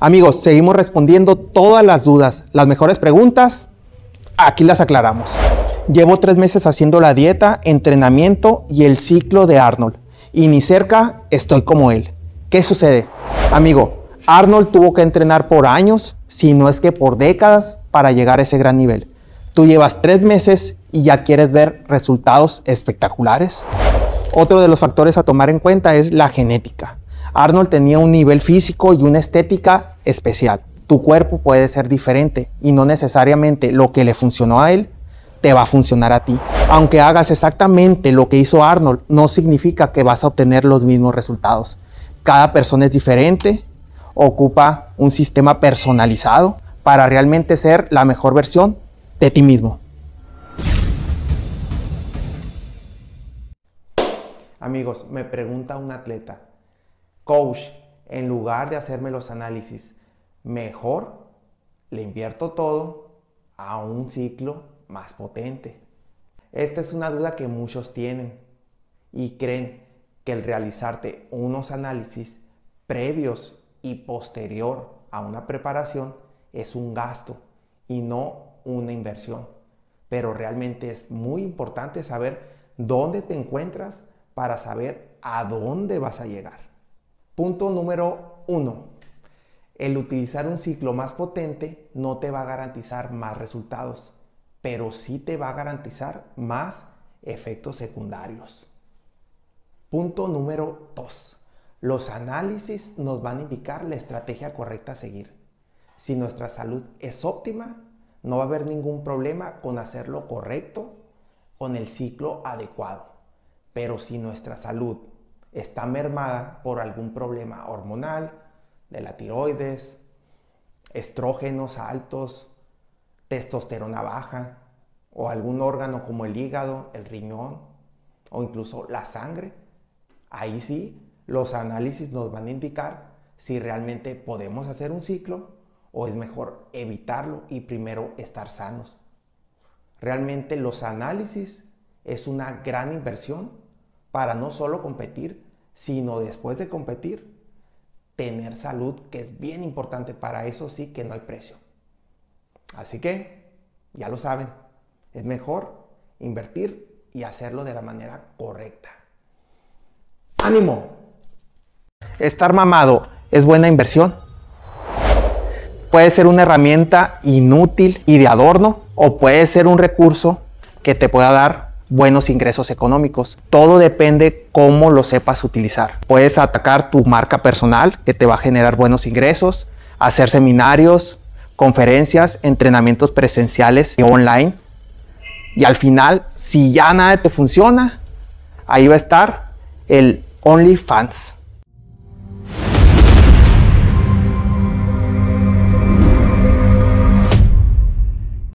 Amigos, seguimos respondiendo todas las dudas. Las mejores preguntas, aquí las aclaramos. Llevo tres meses haciendo la dieta, entrenamiento y el ciclo de Arnold. Y ni cerca estoy como él. ¿Qué sucede? Amigo, Arnold tuvo que entrenar por años, si no es que por décadas, para llegar a ese gran nivel. Tú llevas tres meses y ya quieres ver resultados espectaculares. Otro de los factores a tomar en cuenta es la genética. Arnold tenía un nivel físico y una estética especial. Tu cuerpo puede ser diferente y no necesariamente lo que le funcionó a él te va a funcionar a ti. Aunque hagas exactamente lo que hizo Arnold, no significa que vas a obtener los mismos resultados. Cada persona es diferente, ocupa un sistema personalizado para realmente ser la mejor versión de ti mismo. Amigos, me pregunta un atleta, coach, en lugar de hacerme los análisis, mejor le invierto todo a un ciclo más potente. Esta es una duda que muchos tienen y creen que el realizarte unos análisis previos y posterior a una preparación es un gasto y no una inversión. Pero realmente es muy importante saber dónde te encuentras para saber a dónde vas a llegar. Punto número uno. El utilizar un ciclo más potente no te va a garantizar más resultados, pero sí te va a garantizar más efectos secundarios. Punto número 2. Los análisis nos van a indicar la estrategia correcta a seguir. Si nuestra salud es óptima, no va a haber ningún problema con hacer lo correcto con el ciclo adecuado. Pero si nuestra salud está mermada por algún problema hormonal, de la tiroides, estrógenos altos, testosterona baja o algún órgano como el hígado, el riñón o incluso la sangre, ahí sí los análisis nos van a indicar si realmente podemos hacer un ciclo o es mejor evitarlo y primero estar sanos. Realmente los análisis es una gran inversión para no solo competir, sino después de competir, tener salud, que es bien importante. Para eso sí que no hay precio. Así que, ya lo saben, es mejor invertir y hacerlo de la manera correcta. ¡Ánimo! Estar mamado es buena inversión. Puede ser una herramienta inútil y de adorno o puede ser un recurso que te pueda dar buenos ingresos económicos. Todo depende cómo lo sepas utilizar. Puedes atacar tu marca personal que te va a generar buenos ingresos, hacer seminarios, conferencias, entrenamientos presenciales y online. Y al final, si ya nada te funciona, ahí va a estar el OnlyFans